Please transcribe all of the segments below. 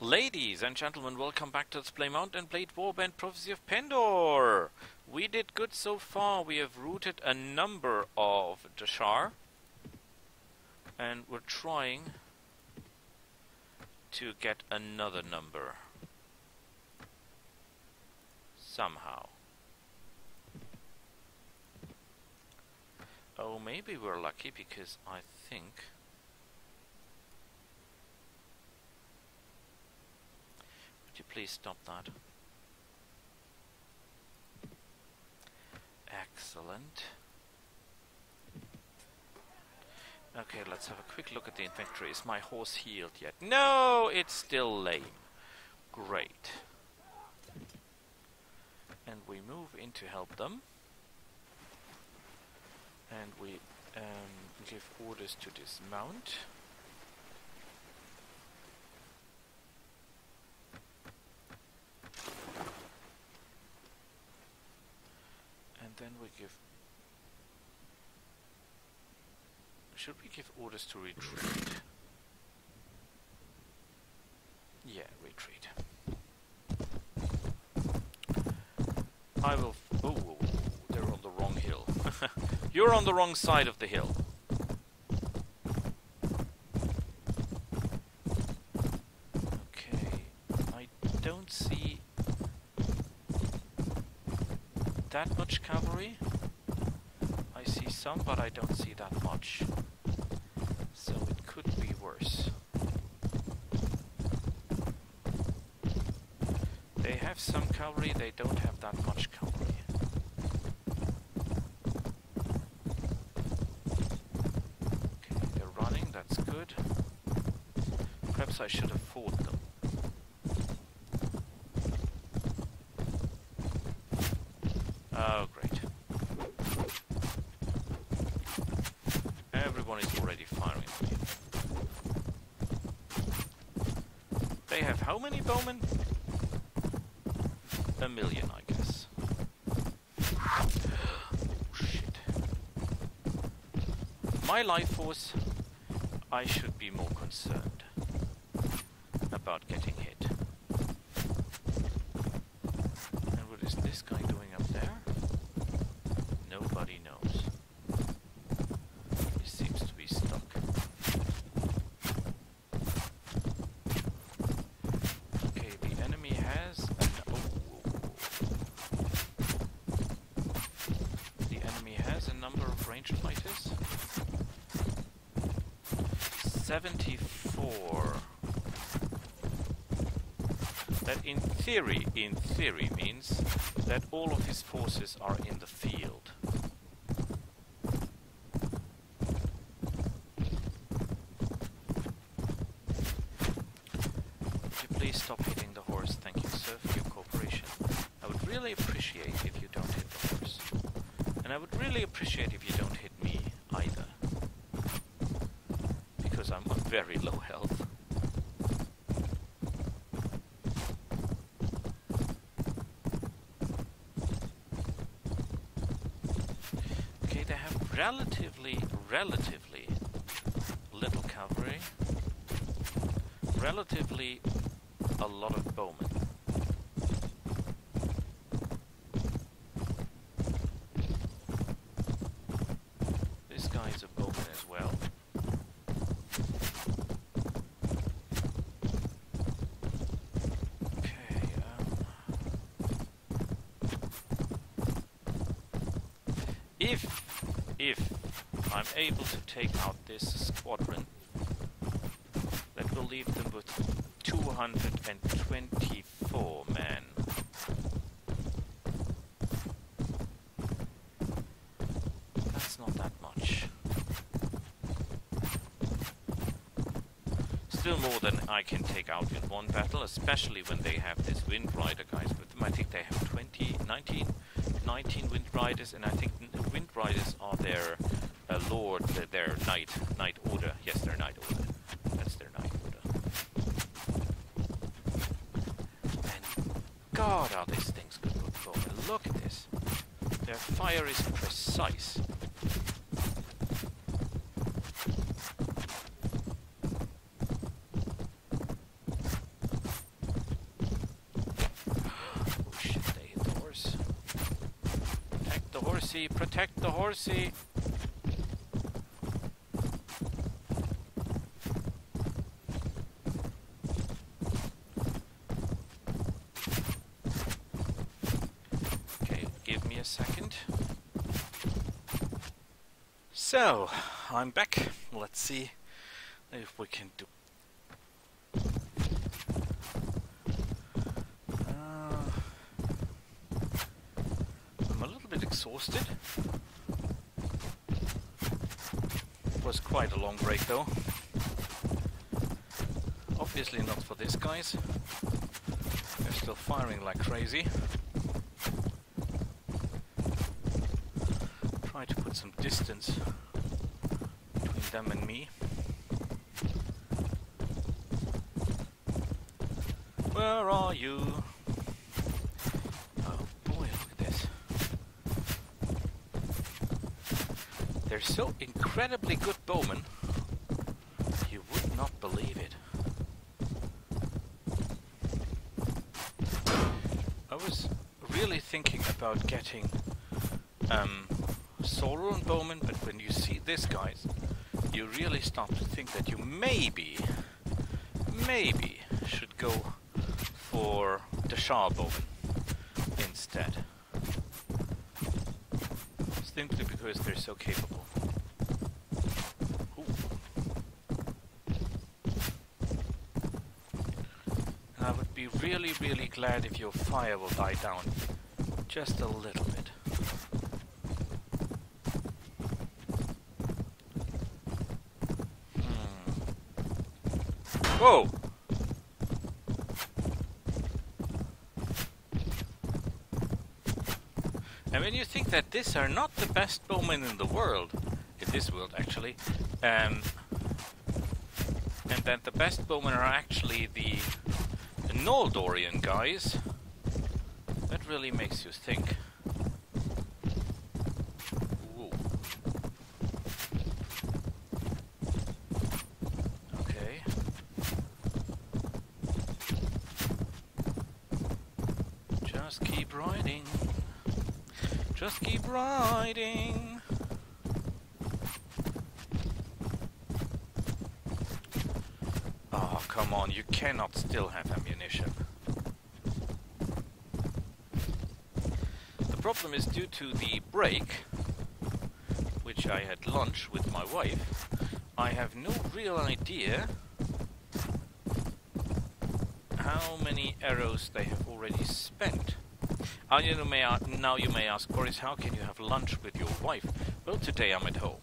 Ladies and gentlemen, welcome back to Let's Play Mount and Blade Warband Prophecy of Pendor. We did good so far. We have routed a number of D'Shar. And we're trying to get another number. Somehow. Oh, maybe we're lucky because I think... Would you please stop that? Excellent. Okay, let's have a quick look at the inventory. Is my horse healed yet? No, it's still lame. Great. And we move in to help them. And we um, give orders to dismount. And then we give Should we give orders to retreat? Yeah, retreat. I will... Oh, they're on the wrong hill. You're on the wrong side of the hill. Okay, I don't see that much cavalry. Some, but I don't see that much. So it could be worse. They have some cavalry, they don't have that much cavalry. Okay, they're running, that's good. Perhaps I should have fought them. Oh, great. Everyone is already firing at me. They have how many bowmen? A million, I guess. Oh, shit. My life force, I should be more concerned about getting hit. And what is this guy doing up there? Nobody knows. He seems to be stuck. Okay, the enemy has an oh. The enemy has a number of ranged fighters. 74. That in theory, in theory means that all of his forces are in the field. Would you please stop hitting the horse? Thank you, sir, for your cooperation. I would really appreciate if you don't hit the horse. And I would really appreciate if you don't hit me either. Because I'm on very low health. Okay, they have relatively, relatively little cavalry. Relatively a lot of bowmen. This guy is a bowman as well. Okay, um, if if I'm able to take out this squadron, that will leave them with 224 men. That's not that much. Still more than I can take out in one battle, especially when they have this Wind Rider guys with them. I think they have 20, 19, 19 Wind Riders, and I think Wind Riders are their uh, lord, uh, their knight, knight order. Yes, their knight order. That's their knight order. And God, are these things good for. Look at this. Their fire is the horsey, protect the horsey. Okay, give me a second. So, I'm back. Let's see if we can do Uh, I'm a little bit exhausted. It was quite a long break though. Obviously not for these guys. They're still firing like crazy. Try to put some distance between them and me. Where are you? Oh boy, look at this. They're so incredibly good bowmen. You would not believe it. I was really thinking about getting um, Sarleon bowmen, but when you see this guys, you really start to think that you maybe, maybe should go for the Shah bowman instead. Simply because they're so capable. Ooh. And I would be really, really glad if your fire will die down just a little bit. Hmm. Whoa! And when you think that these are not the best bowmen in the world, in this world actually, um, and that the best bowmen are actually the Noldorian guys, that really makes you think. Ooh. Okay. Just keep riding. Just keep riding. Oh, come on, you cannot still have ammunition. The problem is due to the break, which I had lunch with my wife, I have no real idea how many arrows they have already spent. Uh, you may, now you may ask, Boris, how can you have lunch with your wife? Well, today I'm at home.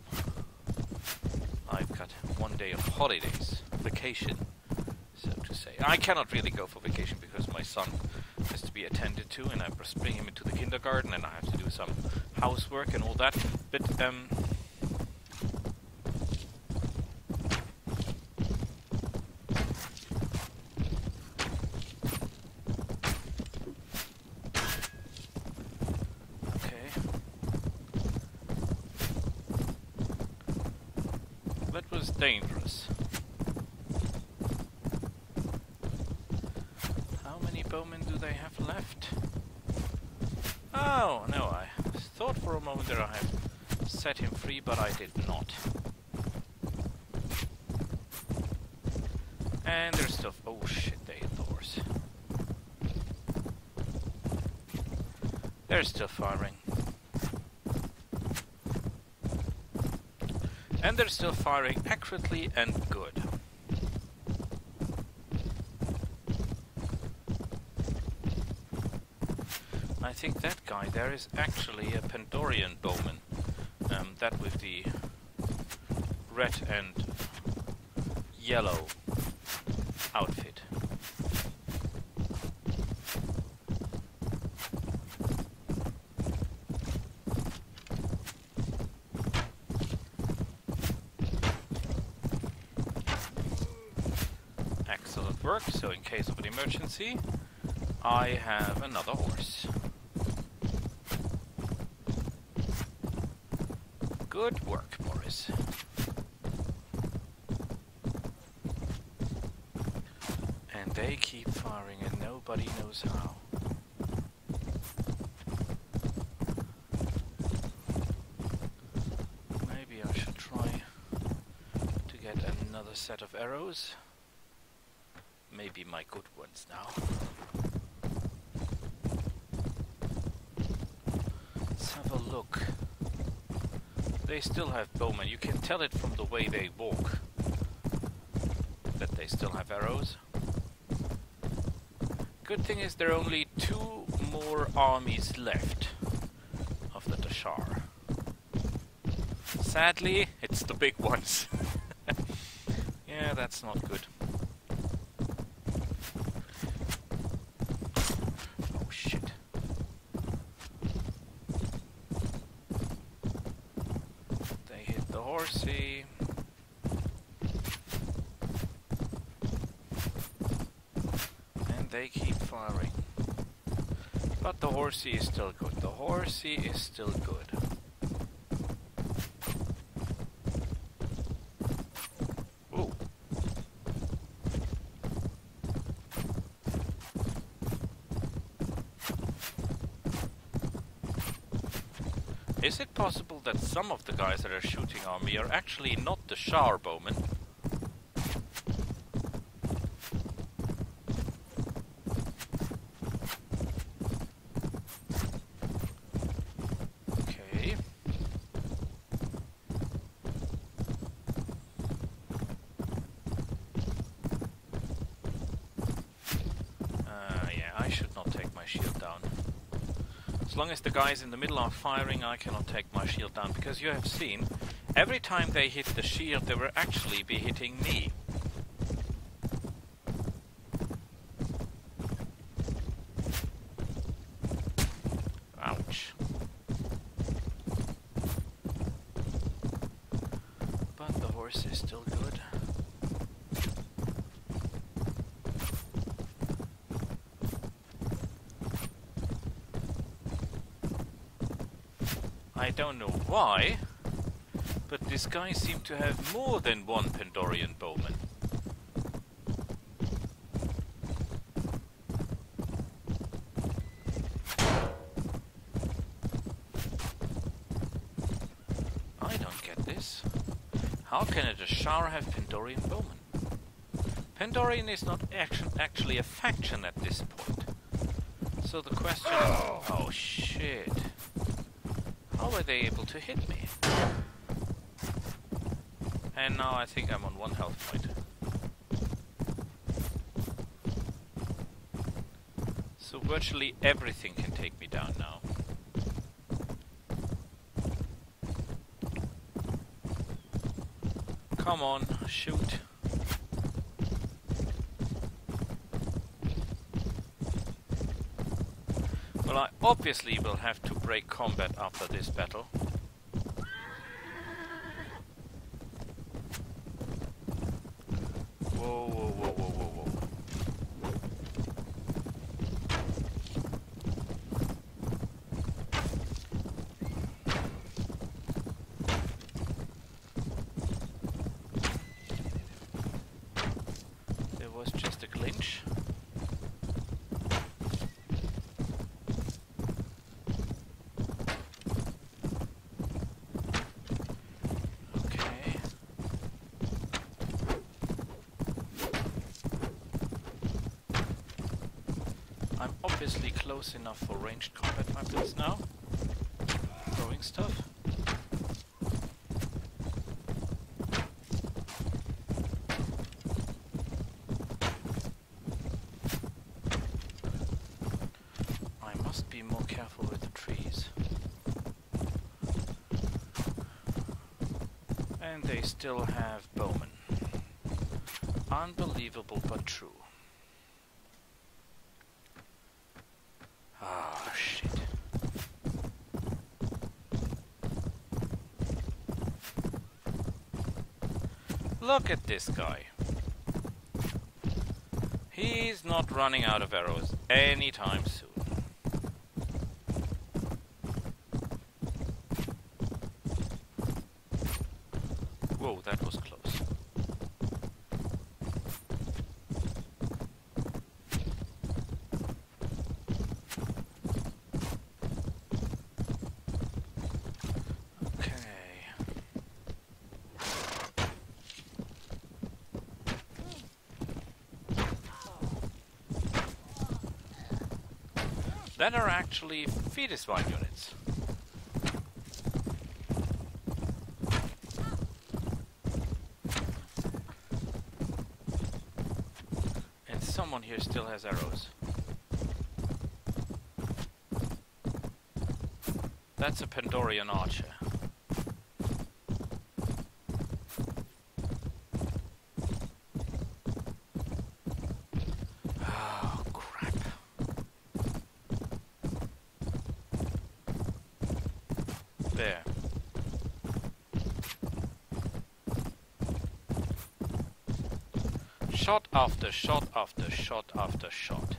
I've got one day of holidays, vacation, to say. I cannot really go for vacation because my son has to be attended to, and I bring him into the kindergarten, and I have to do some housework and all that. But um, okay. That was dangerous. How many bowmen do they have left? Oh, no, I thought for a moment that I had set him free, but I did not. And there's still... Oh shit, they Thors. They're still firing. And they're still firing accurately and good. I think that guy there is actually a Pandorian bowman. Um, that with the red and yellow outfit. so in case of an emergency, I have another horse. Good work, Morris. And they keep firing and nobody knows how. Maybe I should try to get another set of arrows. Maybe my good ones now. Let's have a look. They still have bowmen. You can tell it from the way they walk that they still have arrows. Good thing is there are only two more armies left of the D'Shar. Sadly, it's the big ones. yeah, that's not good. Oh shit. They hit the horsey. And they keep firing. But the horsey is still good. The horsey is still good. Is it possible that some of the guys that are shooting on me are actually not the Shar bowmen? Okay. Uh, yeah, I should not take my shield down. As long as the guys in the middle are firing, I cannot take my shield down, because you have seen, every time they hit the shield, they were actually be hitting me. Ouch. But the horse is still good. I don't know why, but this guy seemed to have more than one Pandorian bowman. I don't get this. How can a D'Shar have Pandorian bowmen? Pandorian is not action, actually a faction at this point. So the question. Oh shit. Were they able to hit me? And now I think I'm on one health point. So virtually everything can take me down now. Come on, shoot. Well, I obviously will have to break combat after this battle. Whoa, whoa, whoa, whoa. There was just a clinch. Okay. I'm obviously enough for ranged combat weapons now. Throwing stuff. I must be more careful with the trees. And they still have bowmen. Unbelievable but true. Ah, shit. Look at this guy. He's not running out of arrows anytime soon. Whoa, that was close. Okay. That are actually Fierdsvain units. And someone here still has arrows. That's a Pandorian archer. Oh, crap. There. Shot after shot after shot after shot.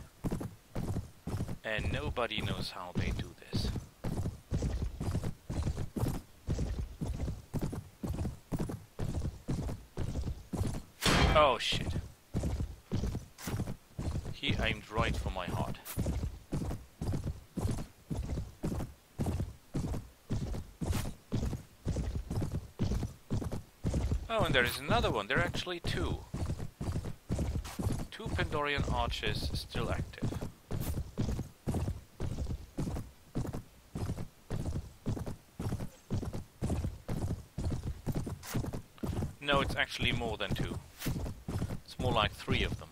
And nobody knows how they do this. Oh shit. He aimed right for my heart. Oh, and there is another one. There are actually two. Two Pandorian archers still active. No, it's actually more than two. It's more like three of them.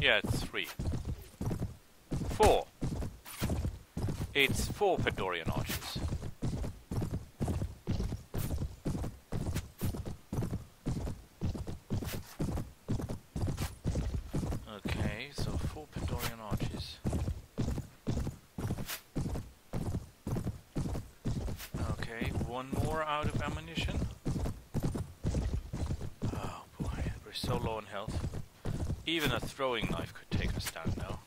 Yeah, it's three. Four. It's four Pandorian archers. Okay, so four Pandorian archers. Okay, one more out of ammunition. Oh boy, we're so low on health. Even a throwing knife could take us down now.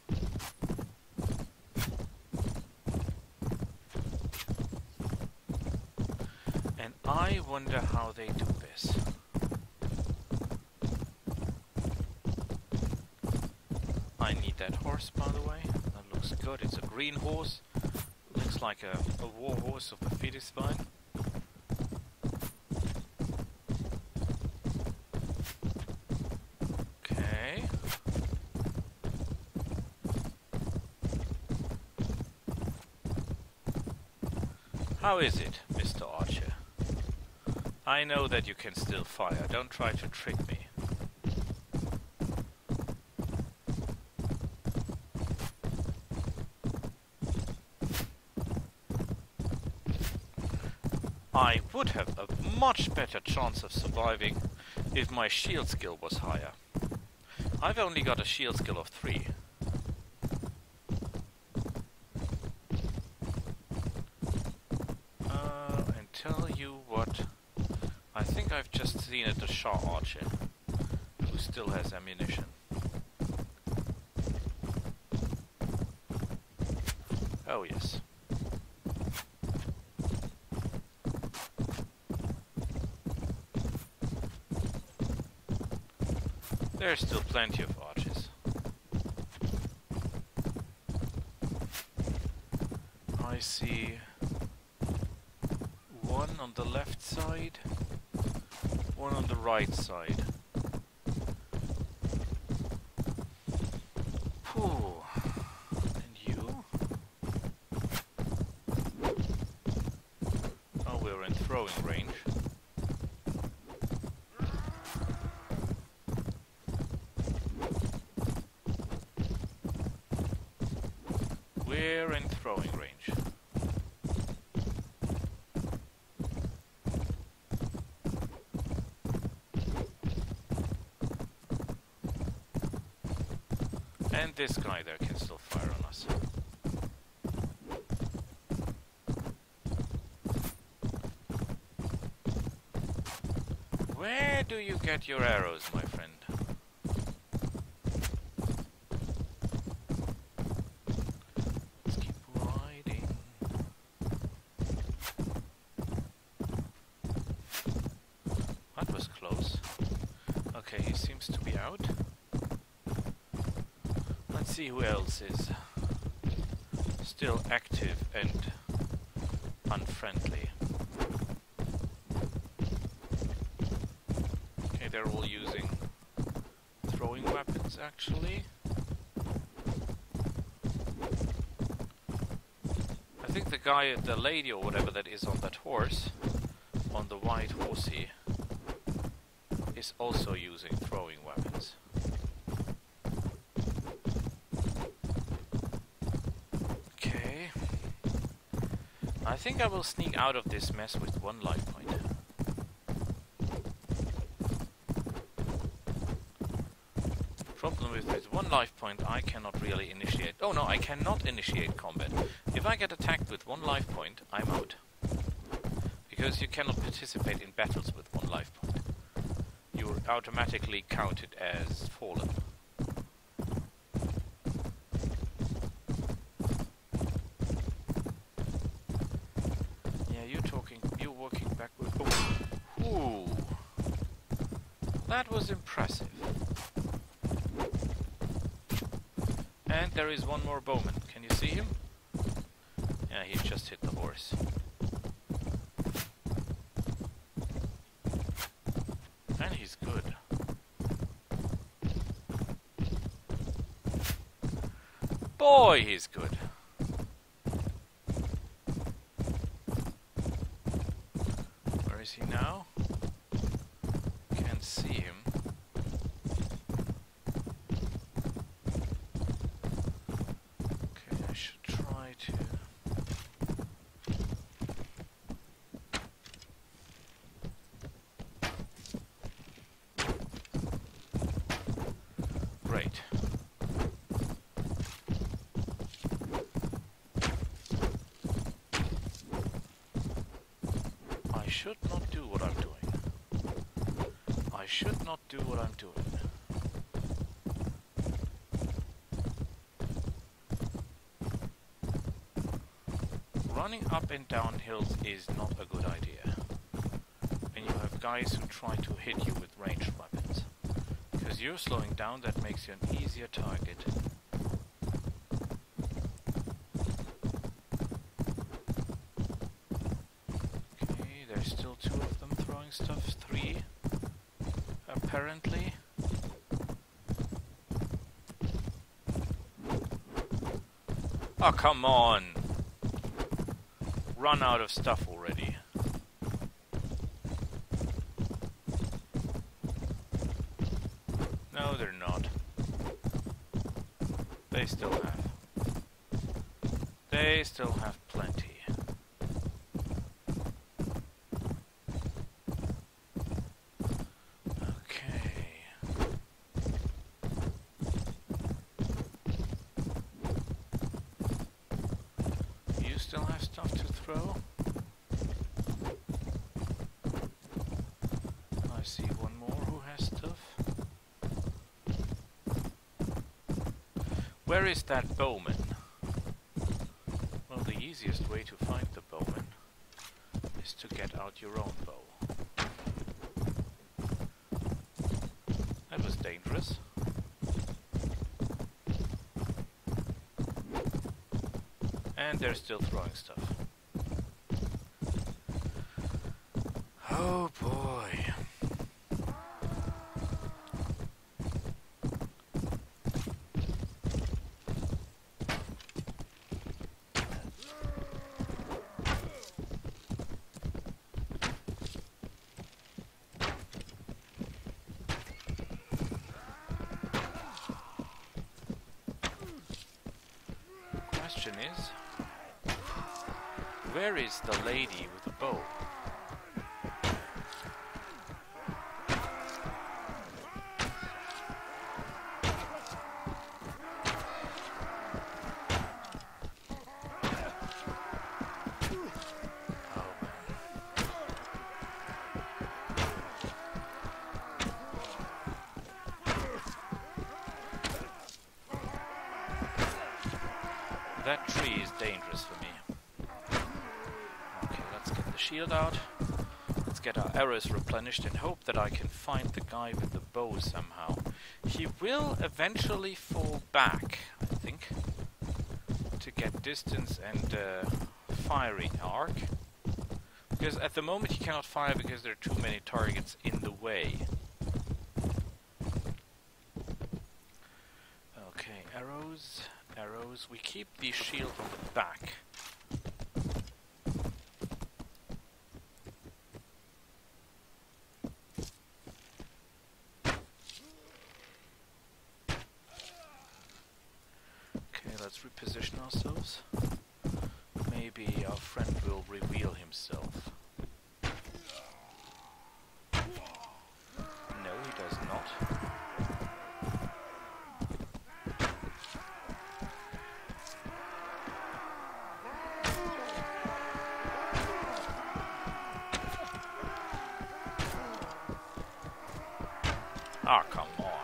And I wonder how they do this. I need that horse, by the way. That looks good. It's a green horse. Looks like a, a war horse of the Fierdsvain. Okay. How is it, Mr. Archer? I know that you can still fire. Don't try to trick me. I would have a much better chance of surviving if my shield skill was higher. I've only got a shield skill of 3. Uh, and tell you what, I think I've just seen it a Shah Archer, who still has ammunition. Oh yes. There's still plenty of arches. I see one on the left side, one on the right side. Whew. And you? Oh, we're in throwing range. We're in throwing range. And this guy there can still fire on us. Where do you get your arrows, my friend? Let's keep riding. That was close. Okay, he seems to be out. Let's see who else is still active and unfriendly. Okay, they're all using throwing weapons actually. I think the guy, the lady or whatever that is on that horse, on the white horsey, is also using throwing weapons. Okay. I think I will sneak out of this mess with one life point. Problem with with one life point I cannot really initiate. Oh no, I cannot initiate combat. If I get attacked with one life point, I'm out. Because you cannot participate in battles with one life point. You're automatically counted as fallen. Yeah, you're talking, you're working backward. Oh. Ooh. That was impressive. And there is one more bowman. Can you see him? Yeah, he just hit the horse. And he's good. Boy, he's good. Where is he now? Can't see him. Okay, I should try to... Great. I should not do what I'm doing. I should not do what I'm doing. Running up and down hills is not a good idea. And you have guys who try to hit you with ranged weapons. Because you're slowing down, that makes you an easier target. Okay, there's still two of them throwing stuff. Three, apparently. Oh, come on! Run out of stuff already. No, they're not. They still have. They still have plenty. Okay. You still have stuff to throw? I see one more who has stuff. Where is that bowman? Well, the easiest way to find the bowman is to get out your own bow. That was dangerous. And they're still throwing stuff. Oh boy. Question is, where is the lady with the bow? Oh man. That tree is dangerous for me. Okay, let's get the shield out. Let's get our arrows replenished and hope that I can find the guy with the bow somehow. He will eventually fall back, I think, to get distance and uh, firing arc. Because at the moment he cannot fire because there are too many targets in the way. Okay, arrows, arrows. We keep the shield on the back. Okay, let's reposition ourselves. Maybe our friend will reveal himself. No, he does not. Ah, come on.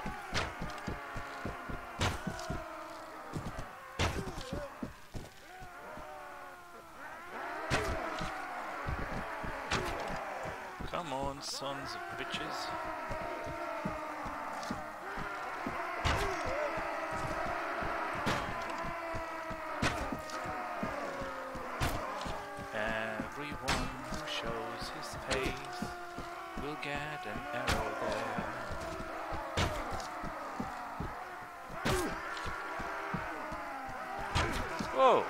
Come on, sons of bitches. Everyone who shows his face will get an arrow there. Whoa!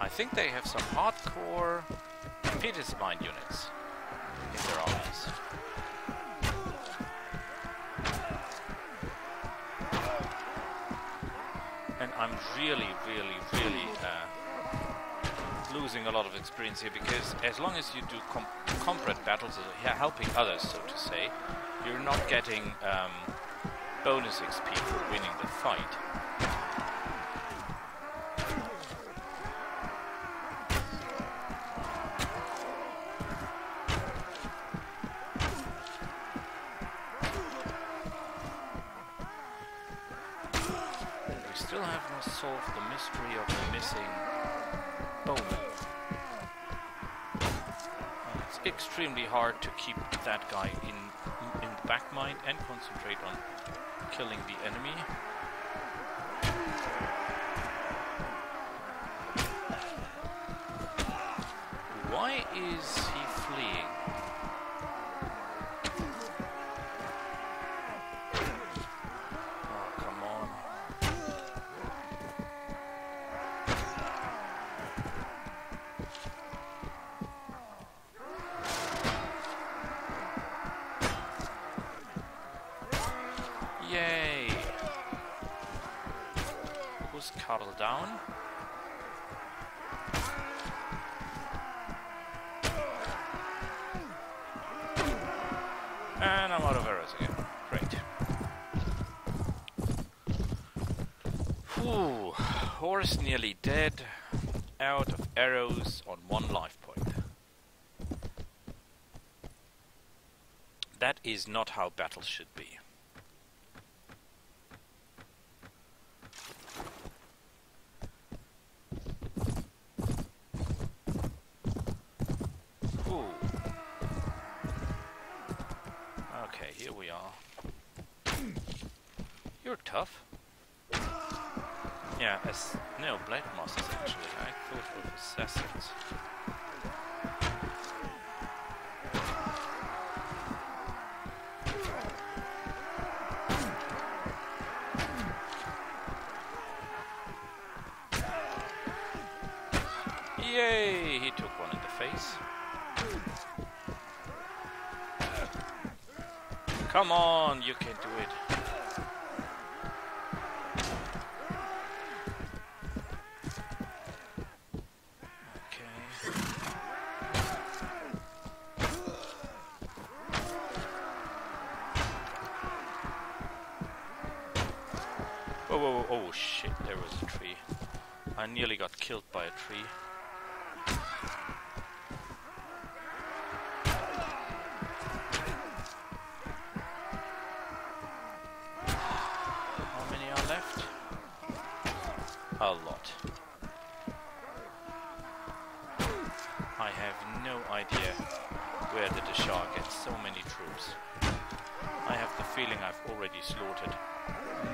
I think they have some hardcore Peter's Mind units in their armies. And I'm really, really, really uh, losing a lot of experience here because as long as you do com combat battles, uh, helping others, so to say, you're not getting um, bonus XP for winning the fight. Hard to keep that guy in in the back mind and concentrate on killing the enemy. Why is he fleeing? Oh, come on. Yay! Who's cuddled down? And I'm out of arrows again. Great. Whew. Horse nearly dead. Out of arrows on one life point. That is battles should be. Ooh. Okay, here we are. You're tough. Yeah, as no blade masters actually. I thought of assassins. Face. Come on, you can do it. Whoa, whoa, whoa, oh shit, there was a tree. I nearly got killed by a tree. How many are left? A lot. I have no idea where did the Shah get so many troops. I have the feeling I've already slaughtered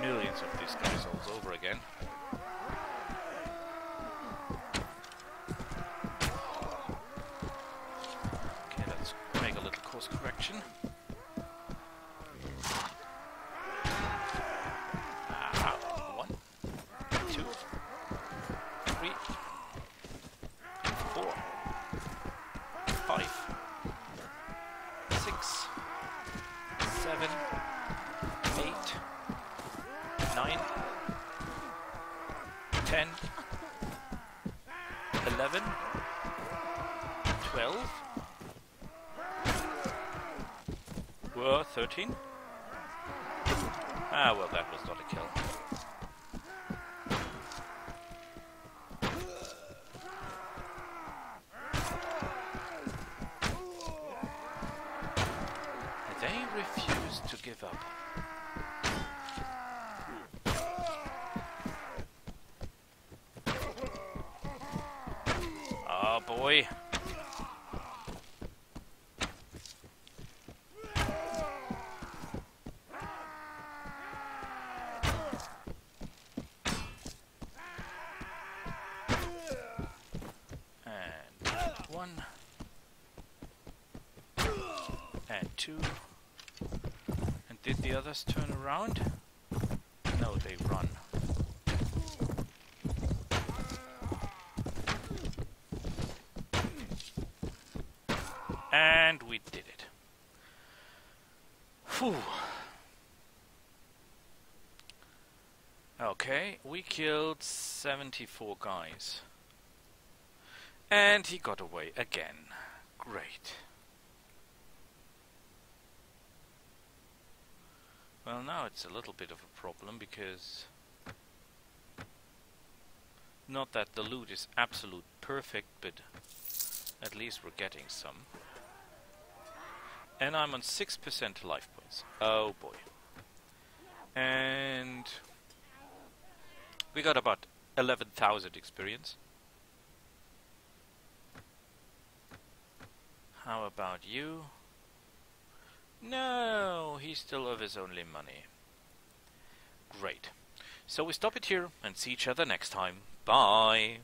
millions of these guys all over again. 10, 11, 12, 13. Ah, well, that was not a kill. They refused to give up. The others turn around? No, they run. And we did it. Whew. Okay, we killed 74 guys. And he got away again. Great. Well, now it's a little bit of a problem because... Not that the loot is absolute perfect, but at least we're getting some. And I'm on 6% life points. Oh boy. And... We got about 11,000 experience. How about you? No, he's still of his only money. Great. So we stop it here and see each other next time. Bye.